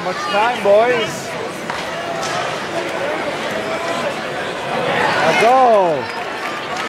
How much time, boys? Let's go.